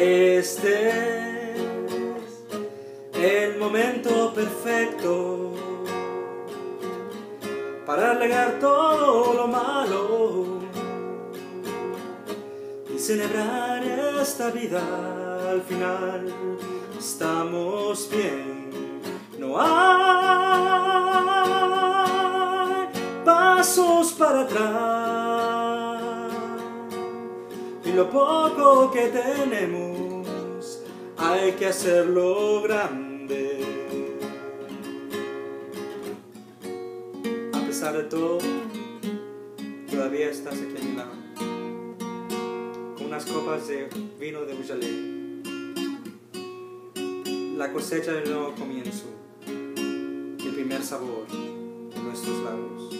Este es el momento perfecto para alegar todo lo malo y celebrar esta vida al final. Estamos bien, no hay pasos para atrás lo poco que tenemos hay que hacerlo grande. A pesar de todo, todavía estás aquí a mi lado, con unas copas de vino de Beaujolais. La cosecha del nuevo comienzo, el primer sabor de nuestros labios.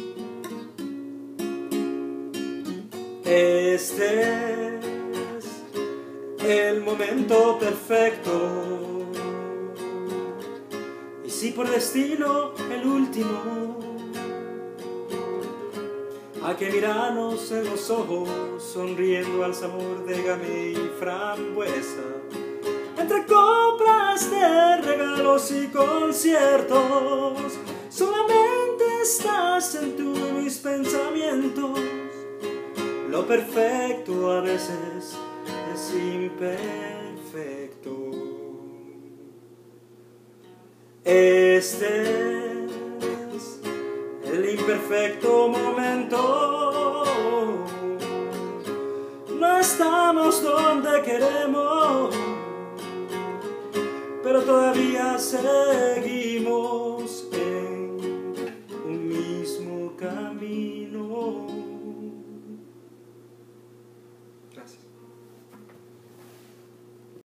Este es el momento perfecto. Y si por destino el último, hay que mirarnos en los ojos, sonriendo al sabor de game y frambuesa. Entre compras de regalos y conciertos, solamente estás en tu y mis pensamientos. Lo perfecto a veces imperfecto. Este es el imperfecto momento. No estamos donde queremos, pero todavía seguimos en un mismo camino. Gracias.